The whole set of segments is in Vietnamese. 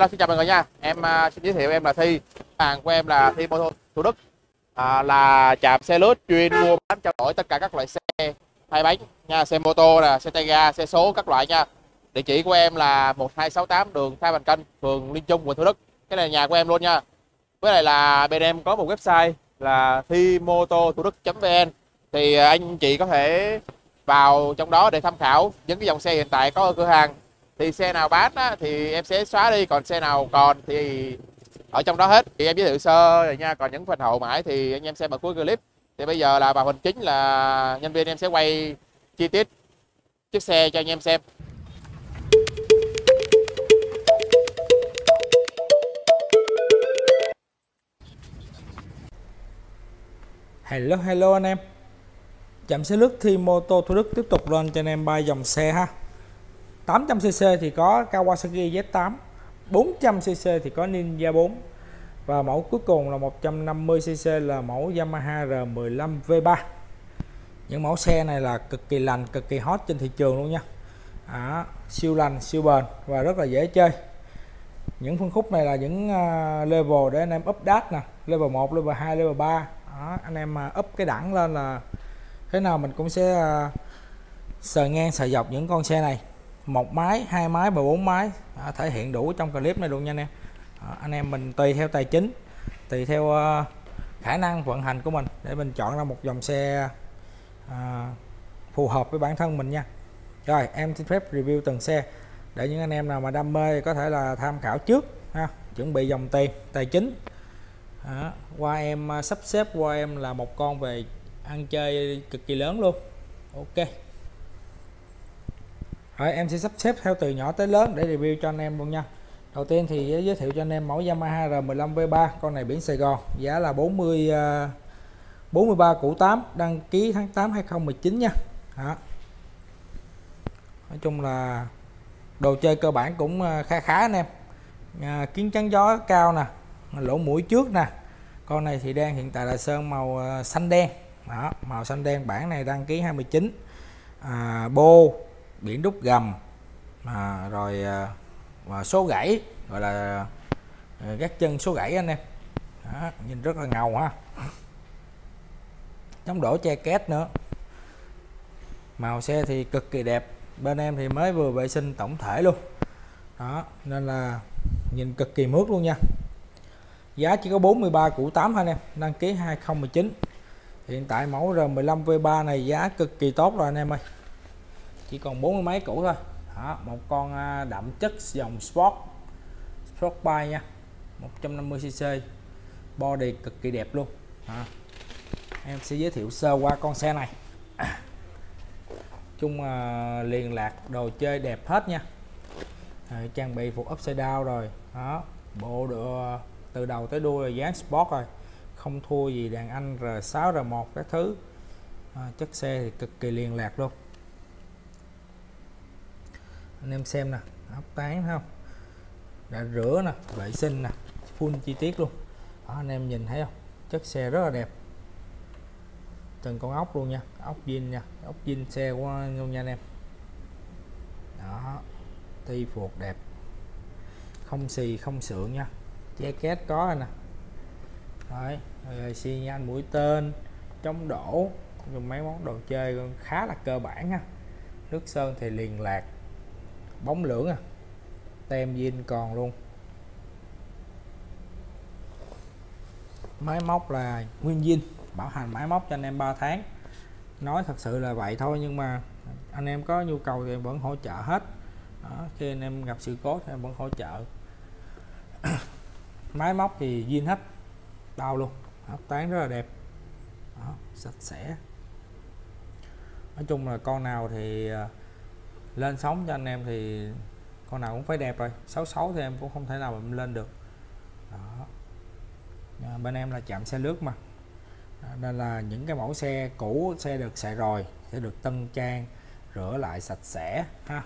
Hello xin chào mọi người nha. Em uh, xin giới thiệu em là Thi. Hàng của em là Thi mô tô Thủ Đức. À, là trạm xe lướt chuyên mua bán trao đổi tất cả các loại xe hai bánh nha xe mô tô là xe tay ga xe số các loại nha. Địa chỉ của em là 1268 đường Thái Bình Canh phường Liên Trung quận Thủ Đức. Cái này là nhà của em luôn nha. Với lại là bên em có một website là thi mô tô thủ đức vn. Thì à, anh chị có thể vào trong đó để tham khảo những cái dòng xe hiện tại có ở cửa hàng thì xe nào bán á, thì em sẽ xóa đi còn xe nào còn thì ở trong đó hết. Thì em giới thiệu sơ rồi nha còn những phần hậu mãi thì anh em xem ở cuối clip. Thì bây giờ là vào phần chính là nhân viên em sẽ quay chi tiết chiếc xe cho anh em xem. Hello hello anh em. Chạm xe lướt thi mô tô Thủ Đức tiếp tục lên cho anh em ba dòng xe ha. 800cc thì có Kawasaki Z8 400cc thì có Ninja 4 và mẫu cuối cùng là 150cc là mẫu Yamaha R15 V3 những mẫu xe này là cực kỳ lành cực kỳ hot trên thị trường luôn nha. À, siêu lành siêu bền và rất là dễ chơi. Những phân khúc này là những uh, level để anh em update nè level 1 level 2 level 3 đó, anh em mà up cái đẳng lên là thế nào mình cũng sẽ uh, sờ ngang sờ dọc những con xe này một máy hai máy và bốn máy. À, thể hiện đủ trong clip này luôn nha anh em. À, anh em mình tùy theo tài chính tùy theo uh, khả năng vận hành của mình để mình chọn ra một dòng xe uh, phù hợp với bản thân mình nha. Rồi em xin phép review từng xe để những anh em nào mà đam mê có thể là tham khảo trước ha. Chuẩn bị dòng tiền tài chính. À, qua em ờ, sắp xếp qua em là một con về ăn chơi cực kỳ lớn luôn. Ok rồi em sẽ sắp xếp theo từ nhỏ tới lớn để review cho anh em luôn nha. Đầu tiên thì ờ, giới thiệu cho anh em mẫu Yamaha R15 V3 con này biển Sài Gòn giá là 40 43 ờ, củ 8 đăng ký tháng 8 2019 nha. Đó. nói chung là đồ chơi cơ bản cũng ờ, khá khá anh em. À, kiến chắn gió cao nè lỗ mũi trước nè. Con này thì đang hiện tại là sơn màu xanh đen. Đó màu xanh đen bản này đăng ký 29 à, bô biển đúc gầm à, rồi à, số gãy gọi là à, gác chân số gãy anh em. Đó, nhìn rất là ngầu ha. Chống đổ che két nữa. Màu xe thì cực kỳ đẹp bên em thì mới vừa vệ sinh tổng thể luôn. Đó nên là nhìn cực kỳ mướt luôn nha. Giá chỉ có 43 củ 8 anh em đăng ký 2019 hiện tại mẫu R15 V3 này giá cực kỳ tốt rồi anh em ơi chỉ còn bốn mươi mấy cũ thôi. Đó, một con à, đậm chất dòng Sport Sport Bike nha. 150cc body cực kỳ đẹp luôn. Đó. em sẽ giới thiệu sơ qua con xe này. Chung à, uh, liền lạc đồ chơi đẹp hết nha. À, trang bị phục upside down rồi. Đó bộ được à, từ đầu tới đuôi là dáng sport rồi. Không thua gì đàn anh R6 R1 các thứ. À, chất xe thì cực kỳ liền lạc luôn anh em xem nè ốc tán không? Đã rửa nè vệ sinh nè full chi tiết luôn. Đó, anh em nhìn thấy không? Chất xe rất là đẹp. Từng con ốc luôn nha ốc zin nha ốc zin xe của luôn nha anh em. Đó thi phục đẹp. Không xì không sượng nha. Che két có rồi nè. Rồi, rồi xi nhan mũi tên chống đổ. Dùng mấy món đồ chơi khá là cơ bản nha nước sơn thì liền lạc bóng lưỡng à. Tem zin còn luôn. Máy móc là nguyên zin bảo hành máy móc cho anh em 3 tháng. Nói thật sự là vậy thôi nhưng mà anh em có nhu cầu thì vẫn hỗ trợ hết. Đó, khi anh em gặp sự cố thì em vẫn hỗ trợ. Máy móc thì zin hết đau luôn. Hấp tán rất là đẹp. Đó, sạch sẽ. Nói chung là con nào thì à, lên sóng cho anh em thì con nào cũng phải đẹp rồi. 66 thì em cũng không thể nào mà lên được. Đó. À, bên em là chạm xe lướt mà. Đó, nên là những cái mẫu xe cũ xe được xài rồi sẽ được tân trang rửa lại sạch sẽ ha.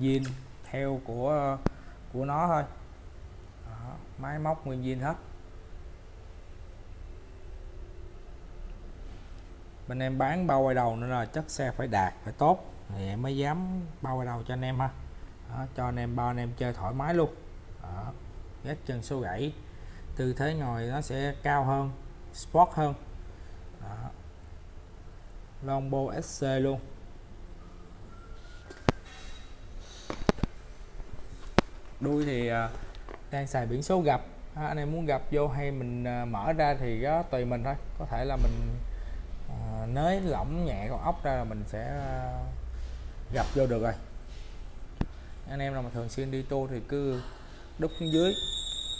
Zin theo của của nó thôi. Đó. máy móc nguyên zin hết. Bên em bán bao quay đầu nữa là chất xe phải đạt phải tốt thì em mới dám bao quay đầu cho anh em ha. Đó, cho anh em bao anh em chơi thoải mái luôn. Đó. gác chân số gãy tư thế ngồi nó sẽ cao hơn sport hơn. Đó. Longbow SC luôn. Đuôi thì à, đang xài biển số gặp. À, anh em muốn gặp vô hay mình à, mở ra thì đó tùy mình thôi. Có thể là mình à, nới lỏng nhẹ con ốc ra là mình sẽ à, gặp vô được rồi. Anh em nào mà thường xuyên đi tour thì cứ đúc xuống dưới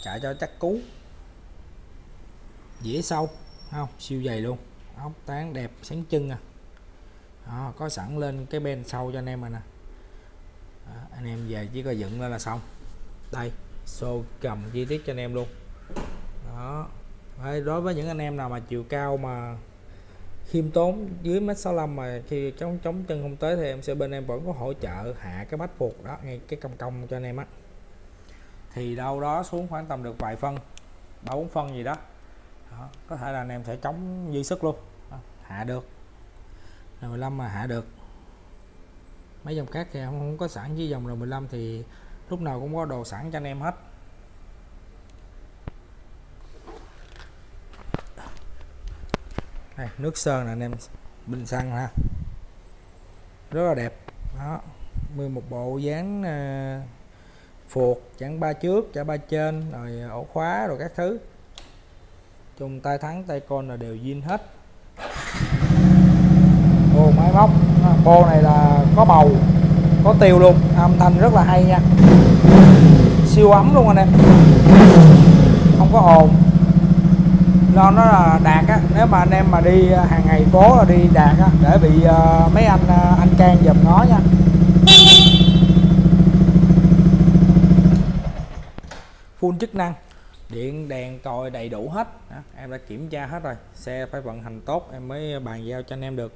chạy cho chắc cú. Dễ sâu không? Siêu dày luôn. Ốc tán đẹp sáng chân à. Đó, có sẵn lên cái bên sau cho anh em mà nè. Đó, anh em về chỉ có dựng lên là xong. Đây xô cầm chi tiết cho anh em luôn. Đó Đấy, đối với những anh em nào mà chiều cao mà khiêm tốn dưới mét 65 mà khi chống chống chân không tới thì em sẽ bên em vẫn có hỗ trợ hạ cái bách phục đó ngay cái công công cho anh em á. Thì đâu đó xuống khoảng tầm được vài phân ba bốn phân gì đó. đó có thể là anh em sẽ chống dư sức luôn. Đó, hạ được. 15 mà hạ được. Mấy dòng khác thì không, không có sẵn với dòng R15 thì lúc nào cũng có đồ sẵn cho anh em hết. Nước sơn là anh em. Bình xăng ha rất là đẹp. Đó. Nguyên một bộ dáng ờ, phuộc chẳng ba trước, chả ba trên, rồi ờ, ổ khóa, rồi các thứ. Chung tay thắng, tay con là đều zin hết. Ô, máy móc. Bô này là có bầu, có tiêu luôn. Âm thanh rất là hay nha. Siêu ấm luôn anh em. Không có ồn lo nó là đạt á nếu mà anh em mà đi à, hàng ngày phố là đi đạt á để bị uh, mấy anh uh, anh can dòm ngó nha. Full chức năng điện đèn còi đầy đủ hết. Đó, em đã kiểm tra hết rồi. Xe phải vận hành tốt em mới bàn giao cho anh em được.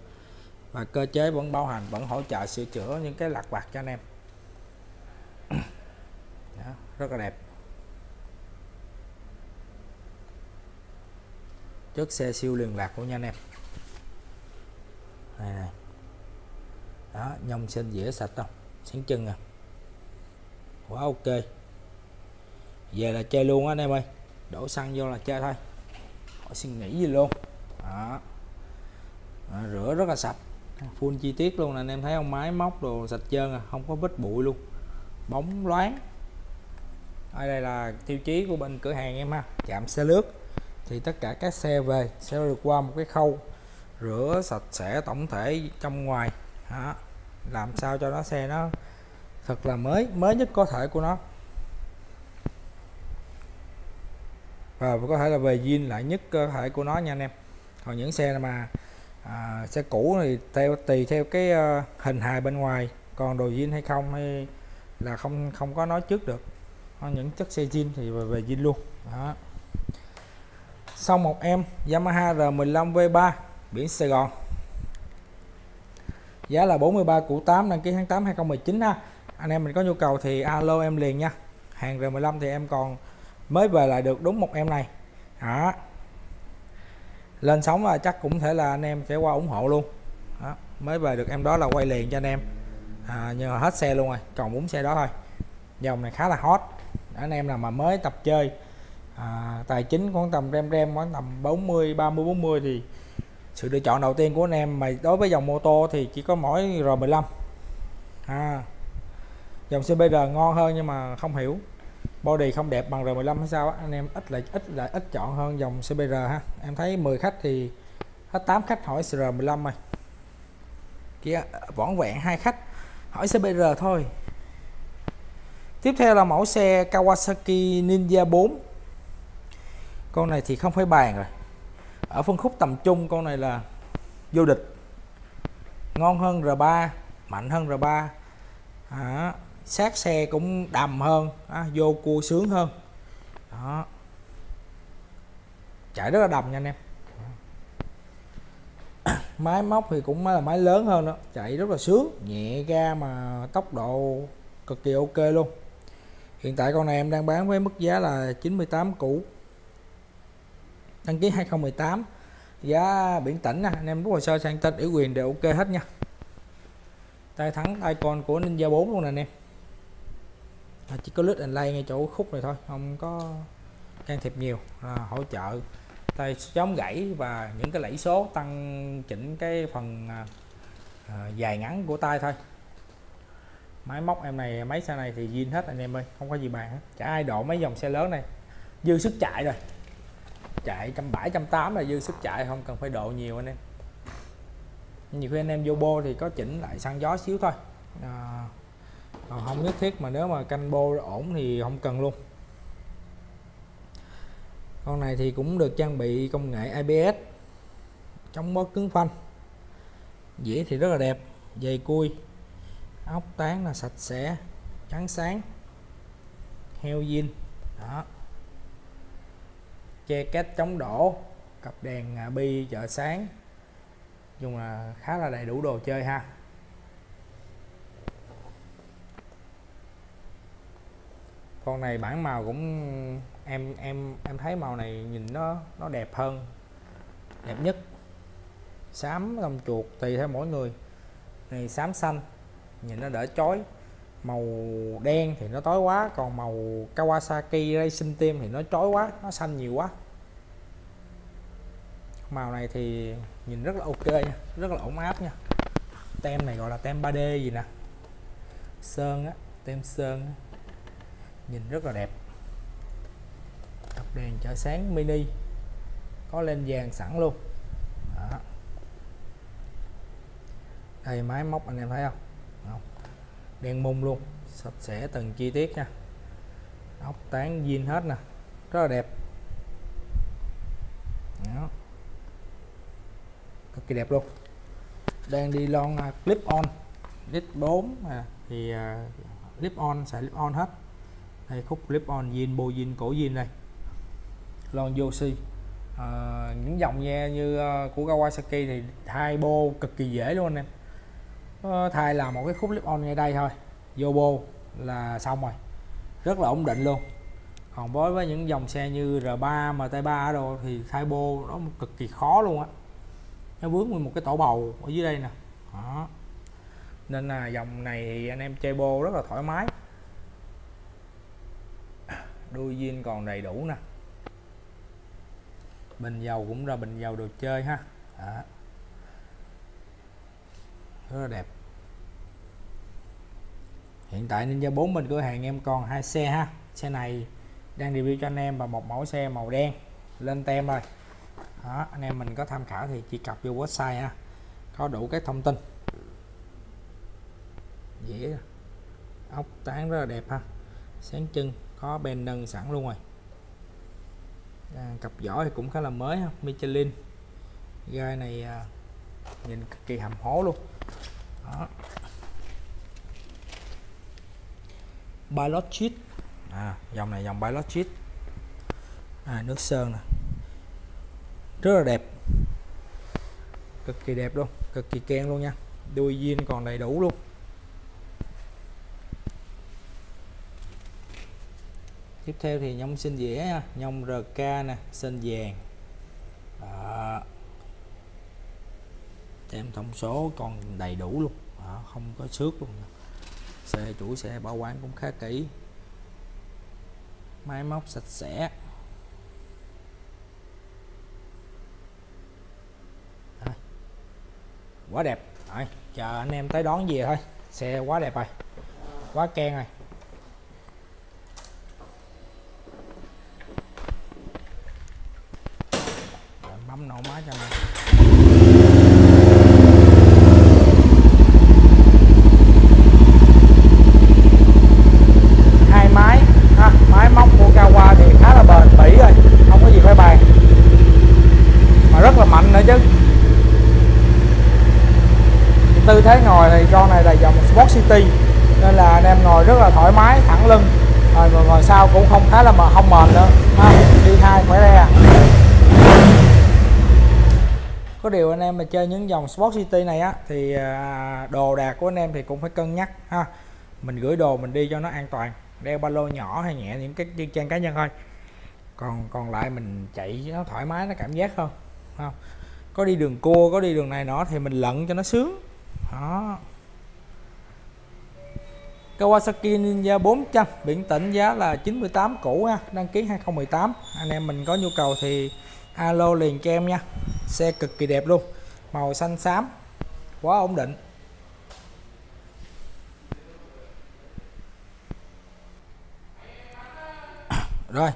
Và cơ chế vẫn bảo hành vẫn hỗ trợ sửa chữa những cái lặt vặt cho anh em. Đó, rất là đẹp. Chất xe siêu liền lạc của nha anh em. Này này đó, nhông sinh dĩa sạch không? Sáng chân à. Quá ok. Về là chơi luôn anh em ơi. Đổ xăng vô là chơi thôi. Khỏi suy nghĩ gì luôn. Đó. đó, rửa rất là sạch. Full chi tiết luôn nè anh em thấy không? Máy móc đồ sạch trơn à không có vết bụi luôn. Bóng loáng. Ở đây là tiêu chí của bên cửa hàng em ha. Chạm xe lướt thì tất cả các xe về sẽ được qua một cái khâu rửa sạch sẽ tổng thể trong ngoài. Đó. làm sao cho nó xe nó thật là mới mới nhất có thể của nó. Và có thể là về zin lại nhất cơ thể của nó nha anh em. Còn những xe mà à, xe cũ thì theo tùy theo cái uh, hình hài bên ngoài còn đồ zin hay không hay là không không có nói trước được. Những chất xe zin thì về, về zin luôn. Đó sau một em Yamaha R15 V3 biển Sài Gòn. Giá là 43 củ 8 đăng ký tháng 8 2019 ha. Anh em mình có nhu cầu thì alo em liền nha. Hàng R15 thì em còn mới về lại được đúng một em này. Đó. Lên sóng là chắc cũng thể là anh em sẽ qua ủng hộ luôn. Đó. mới về được em đó là quay liền cho anh em. À, nhờ hết xe luôn rồi còn bốn xe đó thôi. Dòng này khá là hot. Anh em nào mà mới tập chơi à, tài chính khoảng tầm rem rem khoảng tầm 40 30 40 thì sự lựa chọn đầu tiên của anh em mà đối với dòng mô tô thì chỉ có mỗi R15 à, dòng CBR ngon hơn nhưng mà không hiểu. Body không đẹp bằng R15 hay sao á? Anh em ít lại ít lại ít chọn hơn dòng CBR ha. Em thấy 10 khách thì hết 8 khách hỏi R15 rồi. Kia võn vẹn hai khách hỏi CBR thôi. Tiếp theo là mẫu xe Kawasaki Ninja 4 con này thì không phải bàn rồi. Ở phân khúc tầm trung con này là vô địch. Ngon hơn R3 mạnh hơn R3 à, sát xe cũng đầm hơn à, vô cua sướng hơn. Đó. Chạy rất là đầm nha anh em. Máy móc thì cũng là máy lớn hơn đó chạy rất là sướng nhẹ ga mà tốc độ cực kỳ ok luôn. Hiện tại con này em đang bán với mức giá là 98 củ đăng ký 2018 giá biển tỉnh nè anh em rút hồ sơ sang tên ủy quyền đều ok hết nha. Tay thắng tay con của Ninja 4 luôn nè anh em. À, chỉ có lít and lay ngay chỗ khúc này thôi không có can thiệp nhiều à, hỗ trợ. Tay chống gãy và những cái lẫy số tăng chỉnh cái phần à, à, dài ngắn của tay thôi. Máy móc em này máy xe này thì zin hết anh em ơi không có gì bàn hết. Chả ai độ mấy dòng xe lớn này. Dư sức chạy rồi chạy trăm bảy trăm tám là dư sức chạy không cần phải độ nhiều anh em. Nhiều khi anh em vô bô thì có chỉnh lại xăng gió xíu thôi. À, còn không nhất thiết mà nếu mà canh bô ổn thì không cần luôn. Con này thì cũng được trang bị công nghệ ABS chống bó cứng phanh dĩa thì rất là đẹp dày cui ốc tán là sạch sẽ trắng sáng heo zin đó che két chống đổ, cặp đèn à, bi chợ sáng. Dùng là khá là đầy đủ đồ chơi ha. Con này bản màu cũng, em em em thấy màu này nhìn nó nó đẹp hơn, đẹp nhất. Xám, lông chuột tùy theo mỗi người. Này, xám xanh, nhìn nó đỡ chói màu đen thì nó tối quá còn màu Kawasaki Racing Team thì nó chói quá nó xanh nhiều quá màu này thì nhìn rất là ok nha rất là ổn áp nha tem này gọi là tem 3D gì nè sơn á tem sơn á. nhìn rất là đẹp cặp đèn chợ sáng mini có lên vàng sẵn luôn Đó. đây máy móc anh em thấy không, không đen mông luôn. Sạch sẽ từng chi tiết nha. Ốc tán zin hết nè. Rất là đẹp. Đó. cực kỳ đẹp luôn. Đang đi lon à, clip on. Clip 4 à, thì uh, clip on sẽ clip on hết. Đây khúc clip on zin bô zin cổ zin đây. Lon Yoshi à, những dòng nghe như uh, của Kawasaki thì thay bô cực kỳ dễ luôn anh em thay là một cái khúc clip on ngay đây thôi. Vô bô là xong rồi. Rất là ổn định luôn. Còn với với những dòng xe như R3 MT3 đồ thì thay bô nó cực kỳ khó luôn á. Nó vướng nguyên một cái tổ bầu ở dưới đây nè. Đó. nên là dòng này thì anh em chơi bô rất là thoải mái. Đuôi zin còn đầy đủ nè. Bình dầu cũng ra bình dầu đồ chơi ha. Đó rất là đẹp. Hiện tại Ninja 4 bên cửa hàng em còn hai xe ha. Xe này đang review cho anh em và một mẫu xe màu đen lên tem rồi. Đó, anh em mình có tham khảo thì chỉ cập vô website ha. Có đủ các thông tin. Dễ. Ốc tán rất là đẹp ha. Sáng chân có bên nâng sẵn luôn rồi. À, cặp giỏ thì cũng khá là mới ha. Michelin. Gai này à, nhìn cực kỳ hầm hố luôn đó. Pilot Cheat à, dòng này dòng Pilot Cheat à, nước sơn nè. Rất là đẹp. Cực kỳ đẹp luôn cực kỳ keng luôn nha. Đuôi zin còn đầy đủ luôn. Tiếp theo thì nhông sinh dĩa nha. Nhông RK nè sinh vàng. Đó em thông số còn đầy đủ luôn. Đó, không có xước luôn xe chủ xe bảo quản cũng khá kỹ. Máy móc sạch sẽ. Quá đẹp. Rồi chờ anh em tới đón về thôi. Xe quá đẹp rồi. Quá keng Rồi, bấm nổ máy cho mình hai máy ha, máy móc của Kawa thì khá là bền bỉ rồi không có gì phải bàn mà rất là mạnh nữa chứ tư thế ngồi thì con này là dòng Sport City nên là anh em ngồi rất là thoải mái thẳng lưng. Rồi ngồi, ngồi sau cũng không khá là mà không mệt nữa. Ha, đi hai khỏe re. Có điều anh em mà chơi những dòng Sport City này á thì à, đồ đạc của anh em thì cũng phải cân nhắc ha. Mình gửi đồ mình đi cho nó an toàn đeo ba lô nhỏ hay nhẹ những cái trang cá nhân thôi. Còn còn lại mình chạy nó thoải mái nó cảm giác hơn không có đi đường cua có đi đường này nọ thì mình lận cho nó sướng đó. Kawasaki Ninja 400 biển tỉnh giá là 98 cũ ha, đăng ký 2018 anh em mình có nhu cầu thì alo liền cho em nha. Xe cực kỳ đẹp luôn, màu xanh xám, quá ổn định. Rồi,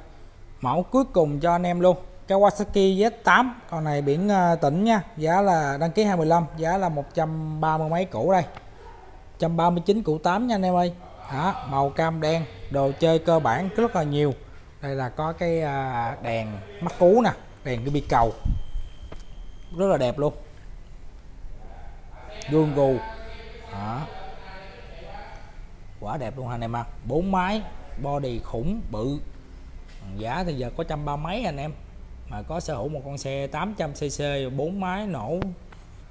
mẫu cuối cùng cho anh em luôn. Kawasaki Z8 con này biển ờ, tỉnh nha. Giá là đăng ký 215 giá là 130 mấy cũ đây. 139 cũ 8 nha anh em ơi. Đó, màu cam đen đồ chơi cơ bản rất là nhiều. Đây là có cái ờ, đèn mắt cú nè đèn cái bi cầu. Rất là đẹp luôn. Gương gù. Đó. quả đẹp luôn anh em ạ bốn máy body khủng bự. Giá thì giờ có trăm ba mấy anh em mà có sở hữu một con xe 800cc bốn máy nổ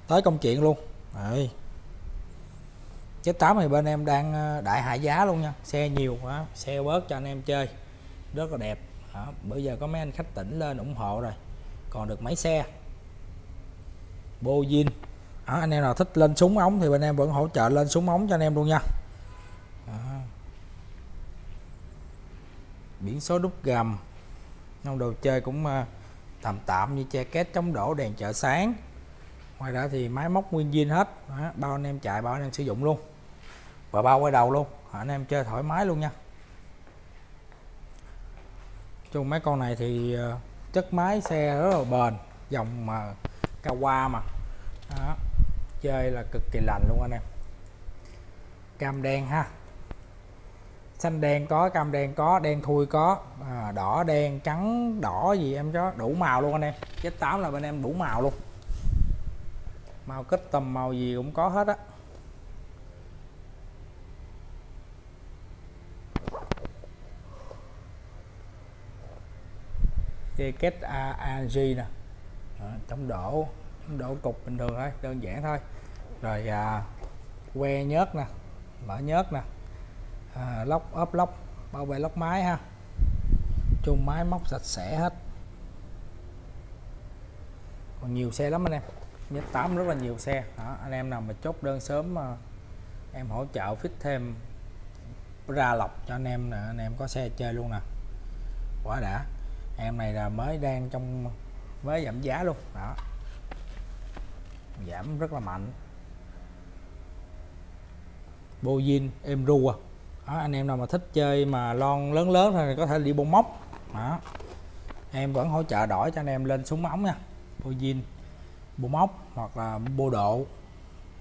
tới công chuyện luôn. Đấy. Chết 8 thì bên em đang ờ, đại hạ giá luôn nha. Xe nhiều quá xe bớt cho anh em chơi. Rất là đẹp. Đó. bây giờ có mấy anh khách tỉnh lên ủng hộ rồi. Còn được mấy xe? Bô zin đó, anh em nào thích lên súng ống thì bên em vẫn hỗ trợ lên súng ống cho anh em luôn nha. Đó. biển số đúc gầm. Trong đồ chơi cũng uh, tạm tạm như che két chống đổ đèn chợ sáng. Ngoài ra thì máy móc nguyên zin hết. Đó, bao anh em chạy bao anh em sử dụng luôn. Và bao quay đầu luôn. Anh em chơi thoải mái luôn nha. Chung mấy con này thì ờ, chất máy xe rất là bền. Dòng mà Kawa mà. Đó. chơi là cực kỳ lành luôn anh em. Cam đen ha xanh đen có cam đen có đen thui có à, đỏ đen trắng đỏ gì em có đủ màu luôn anh em. Chết tám là bên em đủ màu luôn. Màu kết tầm màu gì cũng có hết á. Dây kết AAG nè. Ờ, chống đổ chống đổ cục bình thường thôi đơn giản thôi. Rồi à, que nhớt nè mở nhớt nè à, lóc ốp lóc bảo vệ lóc máy ha. Chung máy móc sạch sẽ hết. Còn nhiều xe lắm anh em. Nhất tám rất là nhiều xe. Đó, anh em nào mà chốt đơn sớm mà em hỗ trợ fit thêm ra lọc cho anh em nè anh em có xe chơi luôn nè. Quá đã. Em này là mới đang trong mới giảm giá luôn. Đó. Giảm rất là mạnh. Bô zin em ru à đó, anh em nào mà thích chơi mà lon lớn lớn thì có thể đi bông móc. Đó. Em vẫn hỗ trợ đổi cho anh em lên súng ống nha. Bô zin bô móc hoặc là bô độ.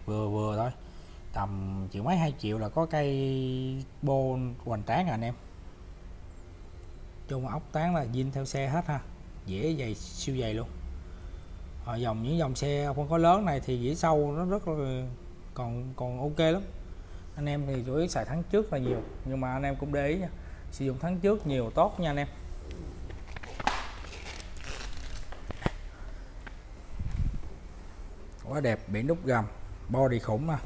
Vừa vừa thôi. Tầm triệu mấy hai triệu là có cây bô hoành tráng à anh em. Chung ốc tán là zin theo xe hết ha. Dễ dày siêu dày luôn. Ở dòng những dòng xe không có lớn này thì dĩa sâu nó rất là còn còn ok lắm anh em thì chủ yếu xài tháng trước là nhiều nhưng mà anh em cũng để ý nha. Sử dụng tháng trước nhiều tốt nha anh em. Quá đẹp biển đúc gầm body khủng mà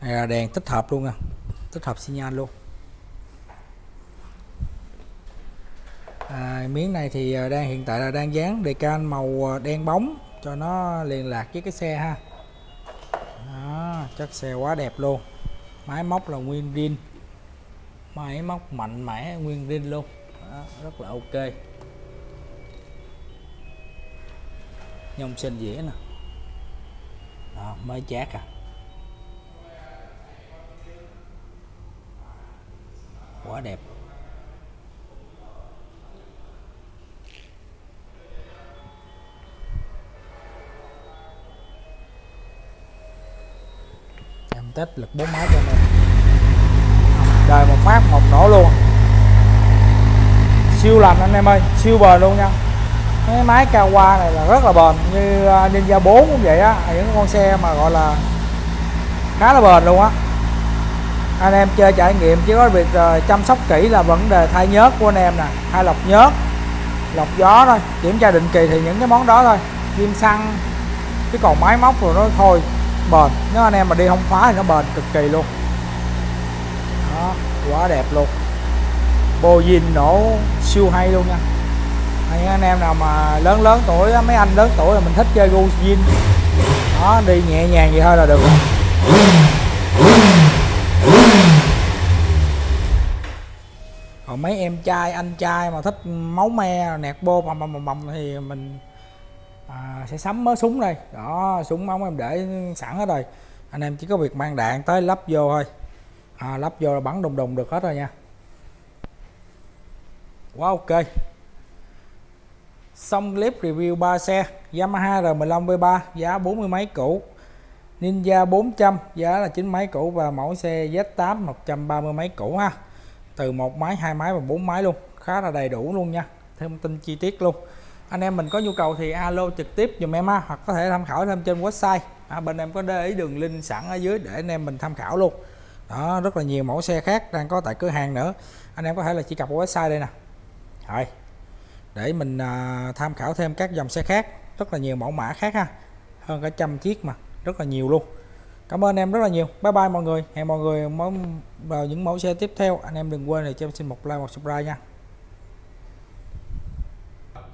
này là đèn tích hợp luôn nè tích hợp xi nhan luôn. À, miếng này thì à, đang hiện tại là đang dán đề can màu à, đen bóng cho nó liên lạc với cái xe ha. Đó, chất xe quá đẹp luôn máy móc là nguyên zin máy móc mạnh mẽ nguyên zin luôn. Đó, rất là ok. Nhông sinh dĩa nè. Đó, mới chát à. Quá đẹp. Test lực bốn máy cho em đời một phát một nổ luôn. Siêu lành anh em ơi siêu bền luôn nha. Cái máy cao qua này là rất là bền như à, Ninja 4 cũng vậy á những con xe mà gọi là khá là bền luôn á. Anh em chơi trải nghiệm chỉ có việc uh, chăm sóc kỹ là vấn đề thay nhớt của anh em nè thay lọc nhớt lọc gió thôi. Kiểm tra định kỳ thì những cái món đó thôi. Kim xăng chứ còn máy móc rồi nó thôi bền. Nếu anh em mà đi không phá thì nó bền cực kỳ luôn. Đó, quá đẹp luôn. Bô zin nổ siêu hay luôn nha. Những anh em nào mà lớn lớn tuổi mấy anh lớn tuổi là mình thích chơi gu zin đó, đi nhẹ nhàng vậy thôi là được. Còn mấy em trai, anh trai mà thích máu me, nẹt bô bầm bầm bầm thì mình à, sẽ sắm mớ súng đây. Đó súng ống em để sẵn hết rồi. Anh em chỉ có việc mang đạn tới lắp vô thôi. À, lắp vô là bắn đùng đùng được hết rồi nha. Quá wow, ok. Xong clip review 3 xe. Yamaha R15 V3 giá 40 mấy cũ Ninja 400 giá là 9 máy cũ và mẫu xe Z8 130 máy cũ ha. Từ một máy hai máy và bốn máy luôn. Khá là đầy đủ luôn nha. Thêm tin chi tiết luôn anh em mình có nhu cầu thì alo trực tiếp dùm em ha hoặc có thể tham khảo thêm trên website. À, bên em có để ý đường link sẵn ở dưới để anh em mình tham khảo luôn. Đó rất là nhiều mẫu xe khác đang có tại cửa hàng nữa. Anh em có thể là chỉ cập website đây nè. Rồi để mình à, tham khảo thêm các dòng xe khác. Rất là nhiều mẫu mã khác ha hơn cả trăm chiếc mà rất là nhiều luôn. Cảm ơn em rất là nhiều. Bye bye mọi người. Hẹn mọi người vào những mẫu xe tiếp theo. Anh em đừng quên là cho em xin một like một subscribe nha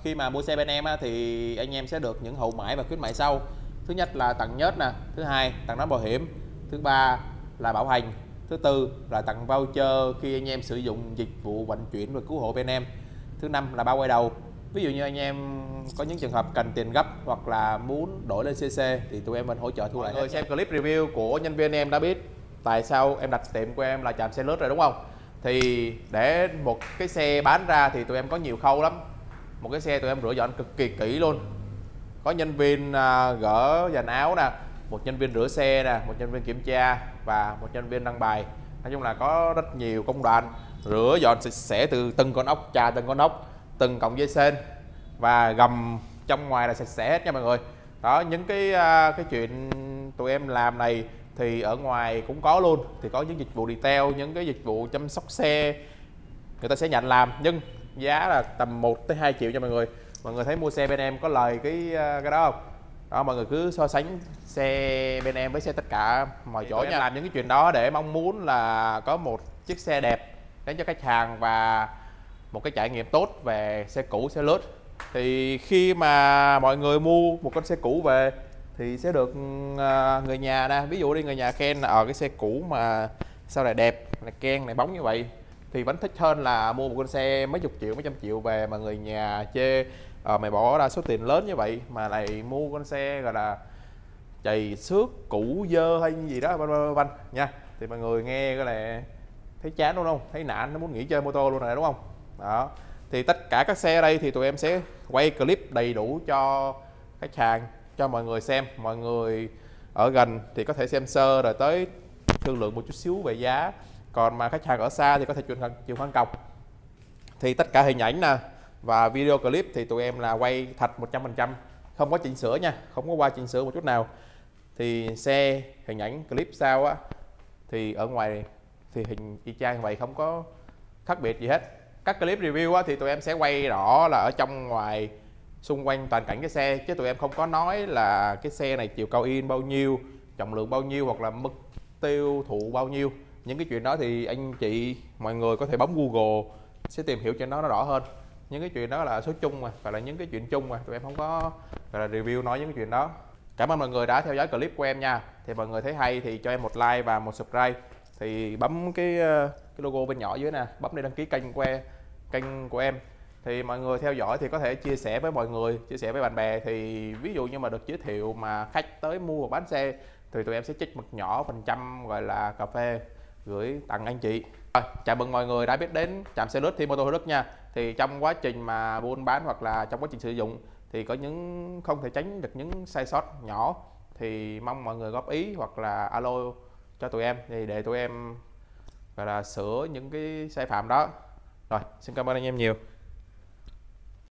khi mà mua xe bên em á, thì anh em sẽ được những hậu mãi và khuyến mại sau. Thứ nhất là tặng nhớt nè thứ hai tặng nón bảo hiểm thứ ba là bảo hành thứ tư là tặng voucher khi anh em sử dụng dịch vụ vận chuyển và cứu hộ bên em thứ năm là bao quay đầu. Ví dụ như anh em có những trường hợp cần tiền gấp hoặc là muốn đổi lên CC thì tụi em vẫn hỗ trợ thu lại người xem clip review của nhân viên em đã biết tại sao em đặt tiệm của em là chạm xe lướt rồi đúng không? Thì để một cái xe bán ra thì tụi em có nhiều khâu lắm một cái xe tụi em rửa dọn cực kỳ kỹ luôn. Có nhân viên à, gỡ dàn áo nè một nhân viên rửa xe nè một nhân viên kiểm tra và một nhân viên đăng bài. Nói chung là có rất nhiều công đoạn rửa dọn sạch sẽ từ từng con ốc trà từng con ốc từng cọng dây sên và gầm trong ngoài là sạch sẽ hết nha mọi người. Đó những cái à, cái chuyện tụi em làm này thì ở ngoài cũng có luôn. Thì có những dịch vụ detail những cái dịch vụ chăm sóc xe người ta sẽ nhận làm. Nhưng giá là tầm 1 tới 2 triệu cho mọi người. Mọi người thấy mua xe bên em có lời cái à, cái đó không? Đó mọi người cứ so sánh xe bên em với xe tất cả mọi chỗ nha. làm những cái chuyện đó để mong muốn là có một chiếc xe đẹp đến cho khách hàng và một cái trải nghiệm tốt về xe cũ xe lướt thì khi mà mọi người mua một con xe cũ về thì sẽ được uh, người nhà nè ví dụ đi người nhà khen là ở ờ, cái xe cũ mà sao lại đẹp này ken này bóng như vậy thì vẫn thích hơn là mua một con xe mấy chục triệu mấy trăm triệu về mà người nhà chê à, mày bỏ ra số tiền lớn như vậy mà lại mua con xe gọi là chày xước cũ dơ hay gì đó vân vân nha. Thì mọi người nghe cái này thấy chán đúng không? Thấy nản nó muốn nghỉ chơi mô tô luôn rồi đúng không? Đó. Thì tất cả các xe ở đây thì tụi em sẽ quay clip đầy đủ cho khách hàng cho mọi người xem. Mọi người ở gần thì có thể xem sơ rồi tới thương lượng một chút xíu về giá còn mà khách hàng ở xa thì có thể chuyển chuyển khoản cọc. Thì tất cả hình ảnh nè và video clip thì tụi em là quay thật 100% không có chỉnh sửa nha không có qua chỉnh sửa một chút nào. Thì xe hình ảnh clip sao á thì ở ngoài thì hình y chang vậy không có khác biệt gì hết. Các clip review á, thì tụi em sẽ quay rõ là ở trong ngoài xung quanh toàn cảnh cái xe. Chứ tụi em không có nói là cái xe này chiều cao in bao nhiêu trọng lượng bao nhiêu hoặc là mức tiêu thụ bao nhiêu những cái chuyện đó thì anh chị, mọi người có thể bấm google sẽ tìm hiểu cho nó nó rõ hơn. Những cái chuyện đó là số chung mà phải là những cái chuyện chung mà. Tụi em không có, gọi là, review nói những cái chuyện đó. Cảm ơn mọi người đã theo dõi clip của em nha. Thì mọi người thấy hay thì cho em một like và một subscribe. Thì bấm cái ờ, cái logo bên nhỏ dưới nè, bấm để đăng ký kênh của em kênh của em. Thì mọi người theo dõi thì có thể chia sẻ với mọi người, chia sẻ với bạn bè. Thì ví dụ như mà được giới thiệu mà khách tới mua và bán xe thì tụi em sẽ trích một nhỏ phần trăm, gọi là, cà phê gửi tặng anh chị. Rồi, chào mừng mọi người đã biết đến trạm xe lướt Thi Mô tô Đức nha. Thì trong quá trình mà buôn bán hoặc là trong quá trình sử dụng thì có những không thể tránh được những sai sót nhỏ. Thì mong mọi người góp ý hoặc là alo cho tụi em thì để tụi em gọi là sửa những cái sai phạm đó. Rồi xin cảm ơn anh em nhiều.